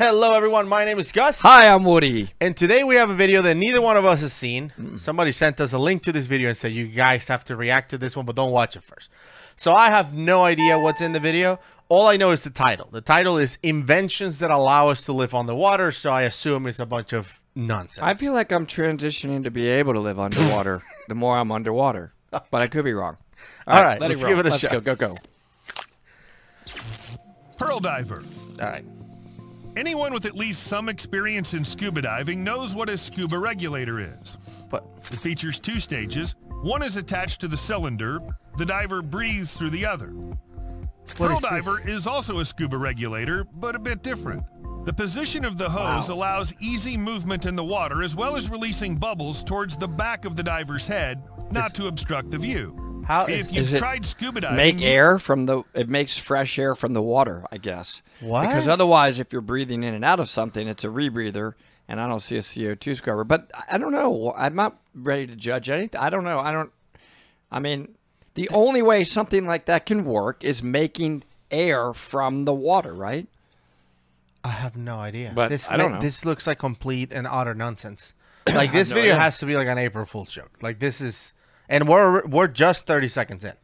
Hello, everyone. My name is Gus. Hi, I'm Woody. And today we have a video that neither one of us has seen. Somebody sent us a link to this video and said, you guys have to react to this one, but don't watch it first. So I have no idea what's in the video. All I know is the title. The title is Inventions That Allow Us to Live on the Water, So I assume it's a bunch of nonsense. I feel like I'm transitioning to be able to live underwater the more I'm underwater, but I could be wrong. All right, let let's roll. give it a let's shot. Go, go, go. Pearl diver. All right. Anyone with at least some experience in scuba diving knows what a scuba regulator is. But It features two stages. One is attached to the cylinder. The diver breathes through the other. Pearl is this? diver is also a scuba regulator, but a bit different. The position of the hose allows easy movement in the water as well as releasing bubbles towards the back of the diver's head, not to obstruct the view. How if you've Is it tried scuba diving, Make air from the. It makes fresh air from the water, I guess. What? Because otherwise, if you're breathing in and out of something, it's a rebreather, and I don't see a CO2 scrubber. But I don't know. I'm not ready to judge anything. I don't know. I don't. I mean, the only way something like that can work is making air from the water, right? I have no idea. But this I don't know. This looks like complete and utter nonsense. Like this no video idea. has to be like an April Fool's joke. Like this is, and we're we're just thirty seconds in,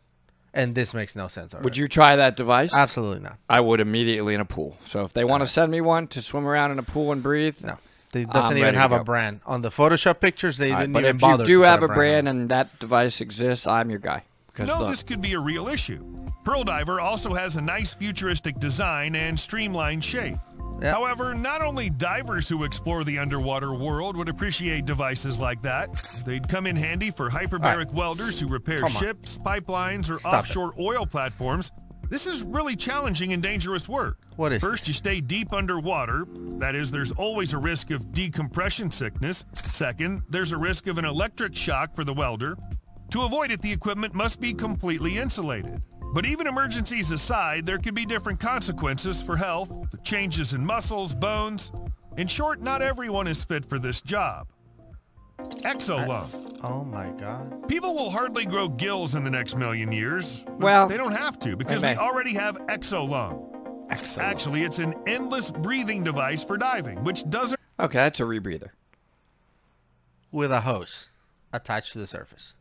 and this makes no sense. Already. Would you try that device? Absolutely not. I would immediately in a pool. So if they want to send me one to swim around in a pool and breathe, No, it doesn't I'm even have a brand on the Photoshop pictures. They All right, didn't but even if you bother. do to put have a brand brand and that device exists, I'm your guy. Because No, look, this could be a real issue. Pearl Diver also has a nice futuristic design and streamlined shape. Yeah. However, not only divers who explore the underwater world would appreciate devices like that, they'd come in handy for hyperbaric welders who repair Come on. ships, pipelines, or Stop it. offshore oil platforms. This is really challenging and dangerous work. What is First, this? you stay deep underwater. That is, there's always a risk of decompression sickness. Second, there's a risk of an electric shock for the welder. To avoid it, the equipment must be completely insulated. But even emergencies aside, there could be different consequences for health, changes in muscles, bones. In short, not everyone is fit for this job. Exolung. Oh my god. People will hardly grow gills in the next million years. Well, they don't have to because they we already have Exolung. Actually, it's an endless breathing device for diving, which doesn't okay, that's a rebreather. With a hose attached to the surface.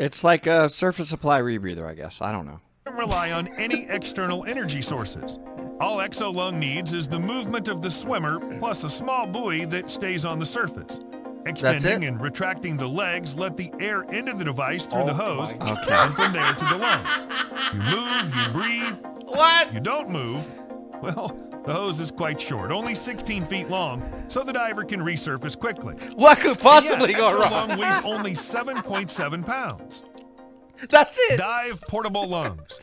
It's like a surface supply rebreather, I guess. I don't know. Don't rely on any external energy sources. All Exolung needs is the movement of the swimmer plus a small buoy that stays on the surface. Extending it? and retracting the legs let the air into the device through Oh the hose Okay. and from there to the lungs. You move, you breathe, What? you don't move. Well, the hose is quite short, only 16 feet long, so the diver can resurface quickly. What could possibly yeah, go Exolung wrong? weighs only 7.7 pounds. That's it. Dive portable lungs.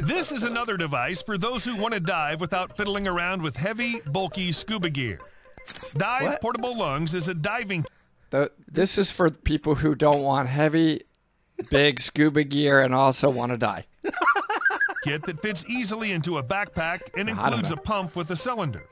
This is another device for those who want to dive without fiddling around with heavy, bulky scuba gear. Dive What? Portable Lungs is a diving The, this is for people who don't want heavy, big scuba gear and also want to die. kit that fits easily into a backpack and includes a pump with a cylinder.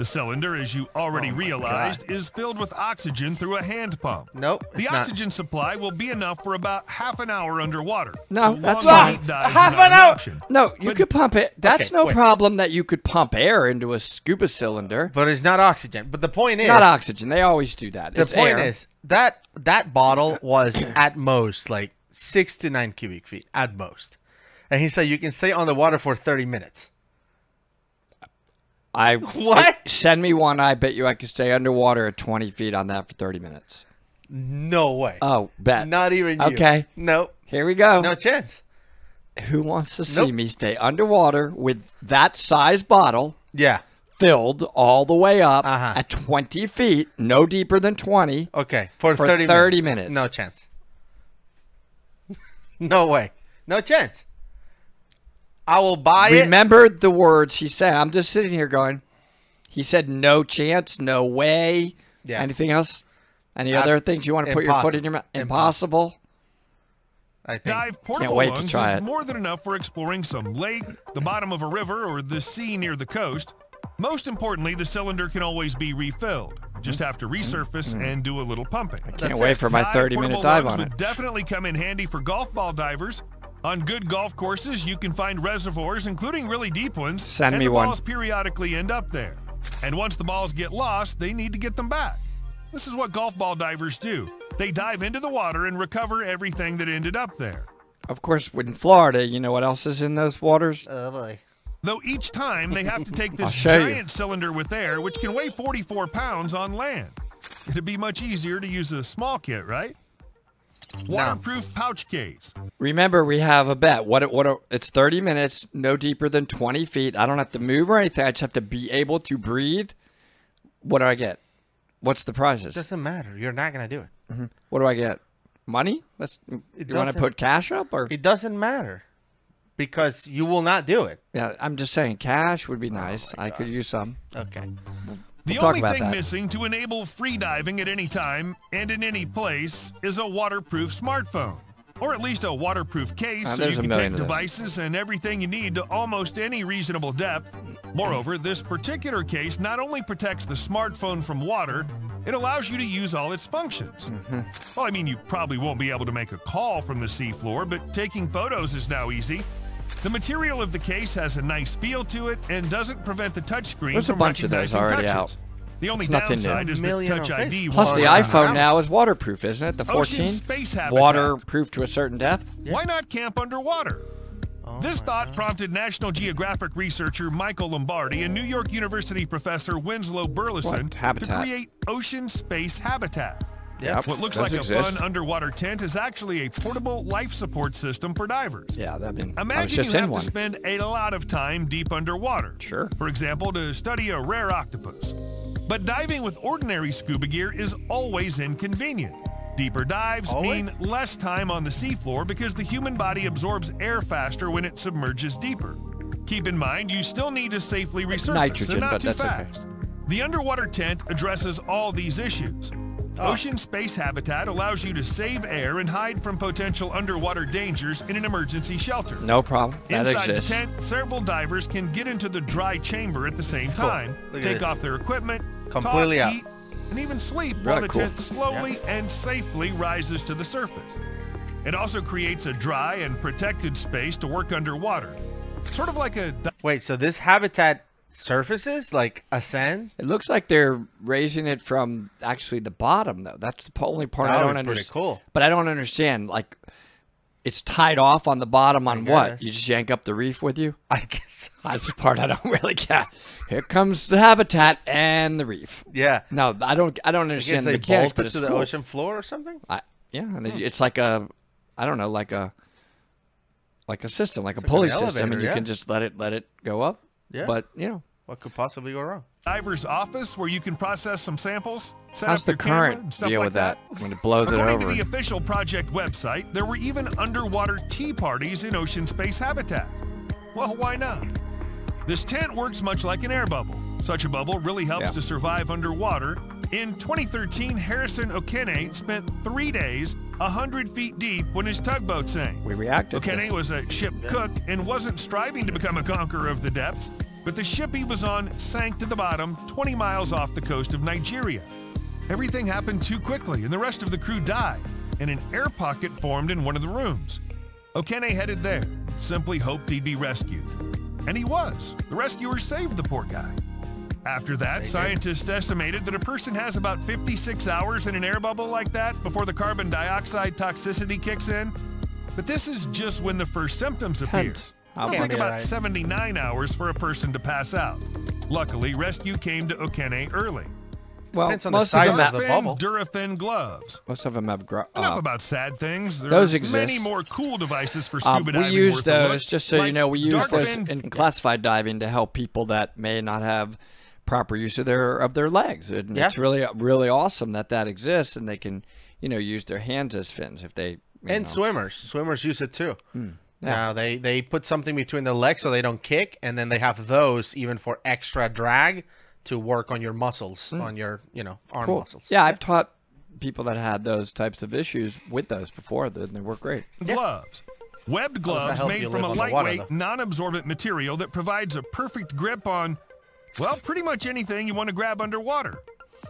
The cylinder, as you already Oh my realized, is filled with oxygen through a hand pump. Nope. The it's not. oxygen supply will be enough for about half an hour underwater. No, so that's long fine. Half an hour? option. No, you But- could pump it. That's Okay, no wait. problem that you could pump air into a scuba cylinder. But it's not oxygen. But the point is, Not oxygen. They always do that. The it's point air. is that that bottle was at most like six to nine cubic feet at most, and he said you can stay on the water for thirty minutes. I What? Send me one. I bet you I could stay underwater at 20 feet on that for 30 minutes. No way. Oh, bet. not even you. Okay. No. Here we go. No chance. Who wants to see Nope. me stay underwater with that size bottle Yeah. filled all the way up Uh-huh. at 20 feet, no deeper than 20? Okay. For, For 30, 30 minutes. minutes. No chance. no way. No chance. I will buy it. Remember the words he said. I'm just sitting here going, he said, no chance, no way. Yeah. Anything else? Any Abs- other things you want to put your foot in your mouth? Impossible. I think. Dive portable wait to try is it. more than enough for exploring some lake, the bottom of a river, or the sea near the coast. Most importantly, the cylinder can always be refilled. Just have to resurface hmm. and do a little pumping. I can't That's wait it. for my 30 minute portable dive lungs on would it. definitely come in handy for golf ball divers. On good golf courses, you can find reservoirs, including really deep ones, Send and me the one. balls periodically end up there. And once the balls get lost, they need to get them back. This is what golf ball divers do. They dive into the water and recover everything that ended up there. Of course, in Florida, you know what else is in those waters? Oh boy. Though each time they have to take this show you. giant cylinder with air, which can weigh 44 pounds on land. It'd be much easier to use a small kit, right? Waterproof pouch case. Remember, we have a bet. What? What? It's 30 minutes, no deeper than 20 feet. I don't have to move or anything. I just have to be able to breathe. What do I get? What's the prizes? Doesn't matter. You're not gonna do it. Mm-hmm. What do I get? Money? Let's. You want to put cash up or? It doesn't matter because you will not do it. Yeah, I'm just saying, cash would Oh be nice. I could use some. Okay. The We'll talk only thing that. missing to enable freediving at any time and in any place is a waterproof smartphone. Or at least a waterproof case Uh, so you can take devices and everything you need to almost any reasonable depth. Moreover, this particular case not only protects the smartphone from water, it allows you to use all its functions. Mm-hmm. Well, I mean, you probably won't be able to make a call from the seafloor, but taking photos is now easy. The material of the case has a nice feel to it and doesn't prevent the touchscreen There's a from bunch of those recognizing already touches. out. The only It's nothing new. downside is that Million Touch on ID. Facebook. Plus, the won't Water iPhone now is waterproof, isn't it? The Ocean 14? space habitat. Waterproof to a certain depth? Why not camp underwater? this thought prompted National Geographic researcher Michael Lombardi and New York University professor Winslow Burleson What? to Habitat. create Ocean Space Habitat. Yep. What looks Those like exist. a fun underwater tent is actually a portable life support system for divers. Yeah, that'd been. Imagine you have one. to spend a lot of time deep underwater. Sure. For example, to study a rare octopus. But diving with ordinary scuba gear is always inconvenient. Deeper dives Always? mean less time on the seafloor because the human body absorbs air faster when it submerges deeper. Keep in mind, you still need to safely resurface nitrogen, and not but too that's okay. The underwater tent addresses all these issues. Oh. Ocean Space Habitat allows you to save air and hide from potential underwater dangers in an emergency shelter. No problem. That Inside exists. the tent, several divers can get into the dry chamber at the same cool. time, Look take this. off their equipment, Completely talk, out. eat, and even sleep Really while the cool. tent slowly and safely rises to the surface. It also creates a dry and protected space to work underwater. Sort of like a Wait, so this habitat surfaces like ascend? It looks like they're raising it from actually the bottom, though. That's the only part That I don't understand. cool. But I don't understand. Like, it's tied off on the bottom on what? You just yank up the reef with you? I guess. That's the part I don't really get. Here comes the habitat and the reef. Yeah. No, I don't. I don't I understand the they mechanics, bolt but it's to the ocean floor or something. I, yeah, and it, hmm. it's like a, I don't know, like a, like a system, like a like pulley system, and you yeah. can just let it let it go up. Yeah. But you know, What could possibly go wrong? diver's office where you can process some samples, set how's up the your camera and current stuff deal like with that, when it blows it over? According over? to the official project website, there were even underwater tea parties in ocean space habitat. Well, why not? This tent works much like an air bubble. Such a bubble really helps Yeah. to survive underwater. In 2013, Harrison Okene spent three days 100 feet deep when his tugboat sank. we reacted. to Okene was a ship cook and wasn't striving to become a conqueror of the depths, but the ship he was on sank to the bottom 20 miles off the coast of Nigeria. Everything happened too quickly, and the rest of the crew died, and an air pocket formed in one of the rooms. Okene headed there, simply hoped he'd be rescued. And he was. The rescuers saved the poor guy. After that, scientists estimated that a person has about 56 hours in an air bubble like that before the carbon dioxide toxicity kicks in. But this is just when the first symptoms appear. It'll take about 79 hours for a person to pass out. Luckily, rescue came to Okene early. well, Depends on the most size of them of have, the Durafin, bubble. Durafin gloves. most of them have. Gro- Enough uh, about sad things. There those are exist. many more cool devices for Um, scuba we diving. use worth a look, those just so you know. We use those in classified diving to help people that may not have proper use of their of their legs. And Yeah. It's really really awesome that that exists, and they can you know use their hands as fins if they. And know. swimmers. Swimmers use it too. Hmm. yeah. Now they they put something between their legs so they don't kick, and then they have those even for extra drag to work on your muscles, hmm. on your you know arm Cool. muscles. Yeah, I've taught people that had those types of issues with those before. and They work great. gloves. Webbed gloves made from a live water, lightweight, non-absorbent material that provides a perfect grip on, well, pretty much anything you want to grab underwater.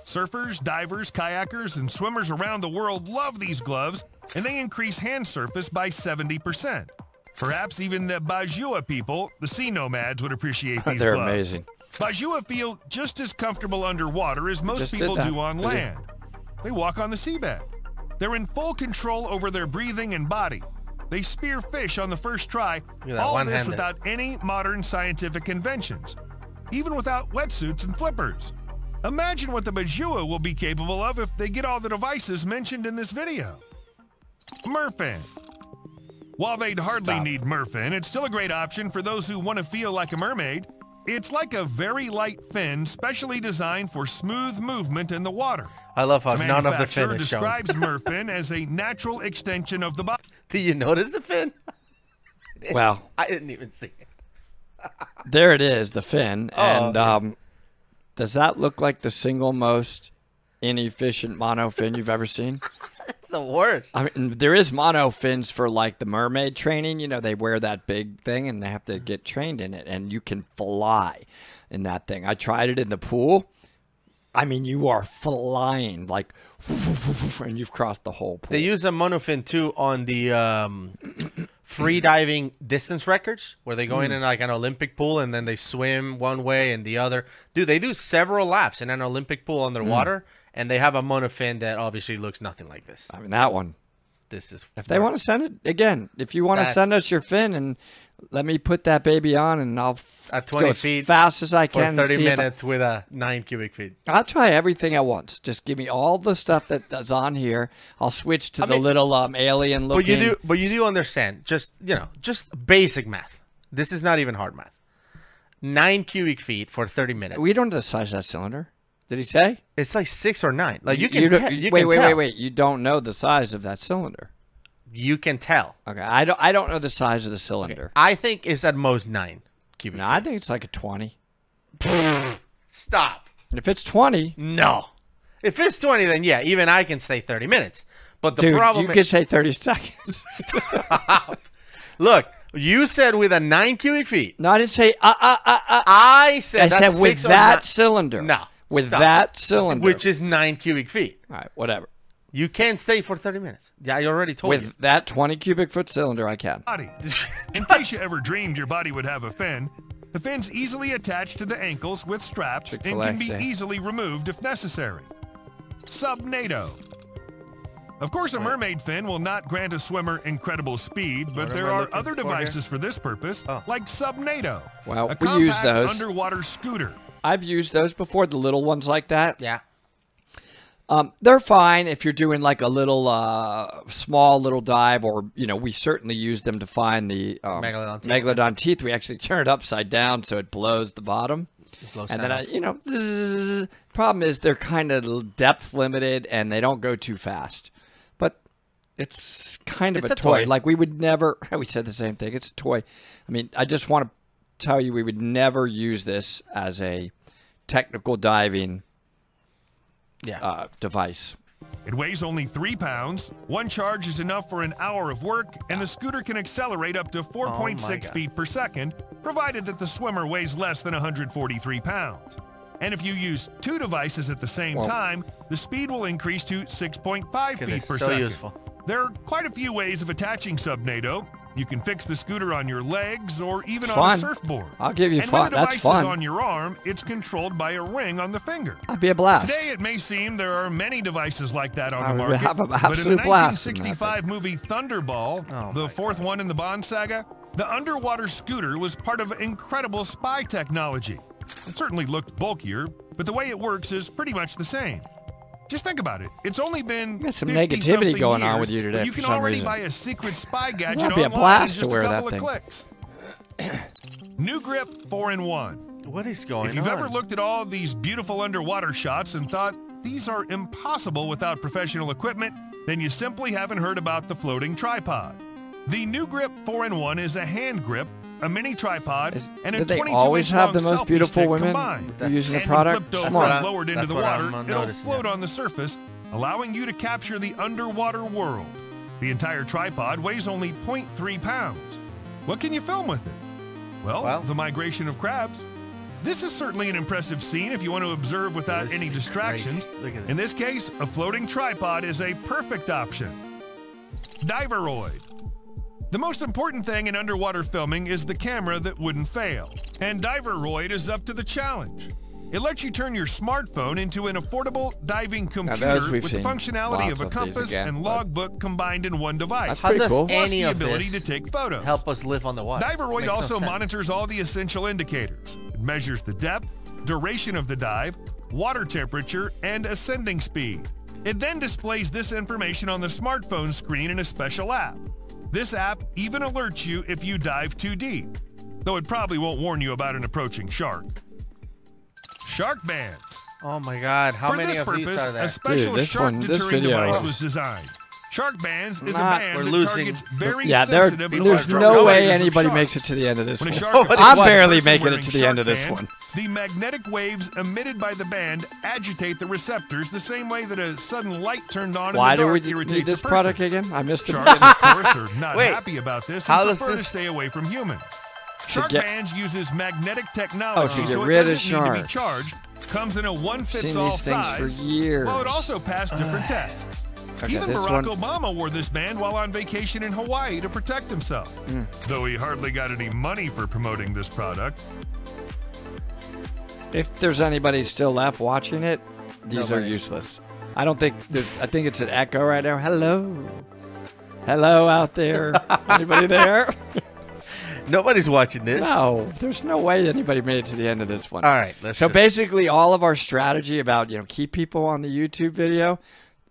Surfers, divers, kayakers, and swimmers around the world love these gloves, and they increase hand surface by 70%. Perhaps even the Bajau people, the sea nomads, would appreciate these They're gloves. amazing. Bajau feel just as comfortable underwater as most people do on They do. land. They walk on the seabed. They're in full control over their breathing and body. They spear fish on the first try, at that all this without any modern scientific inventions, even without wetsuits and flippers. Imagine what the Bajau will be capable of if they get all the devices mentioned in this video. Murfin. While they'd hardly Stop. need Murfin, it's still a great option for those who want to feel like a mermaid. It's like a very light fin specially designed for smooth movement in the water. I love how The none of the manufacturer fin is shown. describes Murfin as a natural extension of the body. Do you notice the fin? Well, I didn't even see it. There it is, the fin. Oh, and okay. um, does that look like the single most inefficient mono fin you've ever seen? It's the worst. I mean, there is mono fins for like the mermaid training. You know, they wear that big thing and they have to get trained in it, and you can fly in that thing. I tried it in the pool. I mean, you are flying like, and you've crossed the whole pool. They use a monofin too on the um, free mm-hmm. diving distance records, where they go in mm. in like an Olympic pool and then they swim one way and the other. Dude, they do several laps in an Olympic pool underwater, mm. and they have a monofin that obviously looks nothing like this. I mean, that one. This is If they want to send it again, if you want to send us your fin and let me put that baby on, and I'll At go 20 as feet fast as I can. and 30 see if I- minutes with a nine cubic feet. I'll try everything at once. Just give me all the stuff that, that's on here. I'll switch to I the mean- little um, alien looking. But you do, but you do understand, just you know, just basic math. This is not even hard math. Nine cubic feet for 30 minutes. We don't know the size of that cylinder. Did he say? It's like six or nine. Like you can, te- you wait, can wait, tell. wait, wait. You don't know the size of that cylinder. You can tell. Okay, I don't. I don't know the size of the cylinder. I think it's at most nine cubic. No, I think it's like a twenty. Stop. If it's twenty, No. If it's 20, then yeah, even I can stay 30 minutes. But the dude, problem you is, could say thirty seconds. look, you said with a nine cubic feet. no, I didn't say. Uh, uh, uh, uh. I said I that's said with that cylinder. No, with stop. that cylinder, which is nine cubic feet. all right, whatever. You can't stay for 30 minutes. Yeah, I already told you. With that twenty cubic foot cylinder, I can. body. In case you ever dreamed your body would have a fin, the fin's easily attached to the ankles with straps and can be easily removed if necessary. Subnado. Of course, a mermaid fin will not grant a swimmer incredible speed, but there are other devices for this purpose, Oh. like Subnado. Well, a we use compact those. underwater scooter. I've used those before, the little ones like that. yeah. Um, they're fine if you're doing like a little uh, small little dive, or you know, we certainly use them to find the um, Megalodon teeth. megalodon teeth. We actually turn it upside down so it blows the bottom, blows and then I, you know, zzz. problem is they're kind of depth limited and they don't go too fast. But it's kind of It's a, a toy. toy. Like we would never. We said the same thing. It's a toy. I mean, I just want to tell you, we would never use this as a technical diving Yeah. uh, device. It weighs only three pounds. One charge is enough for an hour of work, and the scooter can accelerate up to 4.6 God. feet per second, provided that the swimmer weighs less than 143 pounds. And if you use two devices at the same Well- time, the speed will increase to 6.5 feet this, per so second. useful. There are quite a few ways of attaching Subnado. You can fix the scooter on your legs or even It's on fun. a surfboard. I'll give you and fun. when the That's device is on your arm, it's controlled by a ring on the finger. That'd be a blast. Today, it may seem there are many devices like that on I the market, have an but in the absolute blast in 1965 movie Thunderball, Oh the fourth one in the Bond saga, the underwater scooter was part of incredible spy technology. It certainly looked bulkier, but the way it works is pretty much the same. Just think about it. It's only been got some negativity something going on with you today You for can some already reason. buy a secret spy gadget That'd be a online blast in to wear a that couple thing. clicks. New Grip 4-in-1. What is going If you've on? ever looked at all these beautiful underwater shots and thought these are impossible without professional equipment, then you simply haven't heard about the floating tripod. The new Grip 4-in-1 is a hand grip, a mini tripod, Is- and a did they 22 always inch have long the most selfie beautiful stick women combined. using the And product? When flipped over Smart. and lowered into the water, it'll float yeah. on the surface, allowing you to capture the underwater world. The entire tripod weighs only 0.3 pounds. What can you film with it? Well, Well- the migration of crabs. This is certainly an impressive scene if you want to observe without This any distractions. crazy. Look at In this. this case, a floating tripod is a perfect option. Diveroid. The most important thing in underwater filming is the camera that wouldn't fail. And Diveroid is up to the challenge. It lets you turn your smartphone into an affordable diving computer with the functionality of a of compass again, and logbook combined in one device. That's How pretty does cool. Plus any the of ability this to take photos. help us live on the water? Diveroid Makes no also monitors all the essential indicators. It measures the depth, duration of the dive, water temperature, and ascending speed. It then displays this information on the smartphone screen in a special app. This app even alerts you if you dive too deep, though it probably won't warn you about an approaching shark. Shark bands. Oh my God! How For many this of these are there? a special this shark one- this deterring video device was designed. Shark bands is a band we're that losing targets very Yeah, there, there's no way anybody makes it to the end of this When one. I'm barely making it to the end of this bands, one. The magnetic waves emitted by the band agitate the receptors the same way that a sudden light turned on Why in the dark do we need this product again? I missed the Sharks, of course, are not Wait, happy about this how and does prefer to this- stay away from humans. Shark get- bands uses magnetic technology, Oh, to so get it rid of doesn't need to be charged. Comes in a Seen one-fits-all these things size. for years. Well, it also passed different tests. Okay, Even Barack one- Obama wore this band while on vacation in Hawaii to protect himself. Hmm. Though he hardly got any money for promoting this product. If there's anybody still left watching it, these are useless. I don't think. I think it's an echo right now. Hello, hello out there. anybody there? Nobody's watching this. No, there's no way anybody made it to the end of this one. All right. Let's So just- basically, all of our strategy about you know keep people on the YouTube video,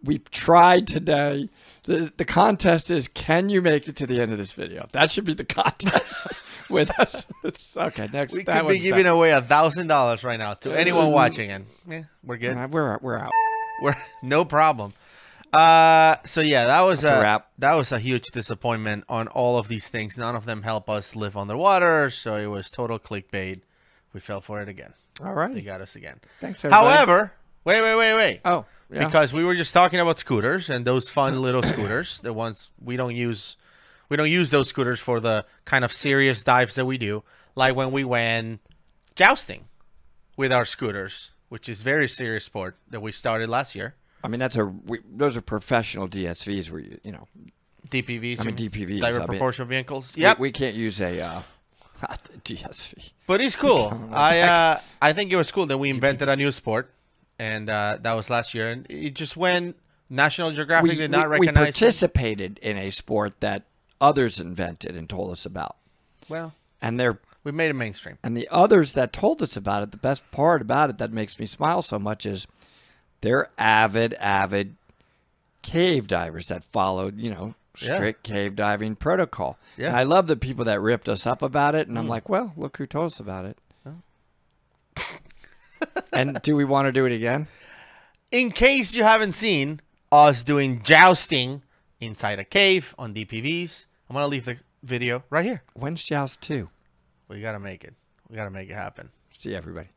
we tried today. The, the contest is can you make it to the end of this video? That should be the contest with us. It's, okay, next. we could be giving back. away a thousand dollars right now to anyone watching, and yeah, we're good. Uh, We're we're out. We're no problem. Uh, so yeah, that was That's a a wrap. that was a huge disappointment on all of these things. None of them help us live underwater, so it was total clickbait. We fell for it again. All right, They got us again. Thanks. Everybody. However, wait, wait, wait, wait. oh yeah. Because we were just talking about scooters and those fun little scooters, the ones we don't use. We don't use those scooters for the kind of serious dives that we do, like when we went jousting with our scooters, which is very serious sport that we started last year. I mean, that's a we, those are professional DSVs where you you know DPVs. I mean, DPVs, Diver I mean- propulsion vehicles. we- Yep. we, can't use a uh, DSV. but it's cool. I uh, I think it was cool that we invented a new sport, and uh, that was last year. And it just went. National Geographic We, did not we recognize it. participated in a sport that others invented and told us about, Well, and they're we made it mainstream. And the others that told us about it, the best part about it that makes me smile so much is they're avid, avid cave divers that followed, you know, Yeah. strict cave diving protocol. Yeah. Mm. And I love the people that ripped us up about it. And I'm like, well, look who told us about it. And do we want to do it again? in case you haven't seen us doing jousting inside a cave on DPVs, I'm gonna leave the video right here. When's Joust 2? We gotta make it. We gotta make it happen. See everybody.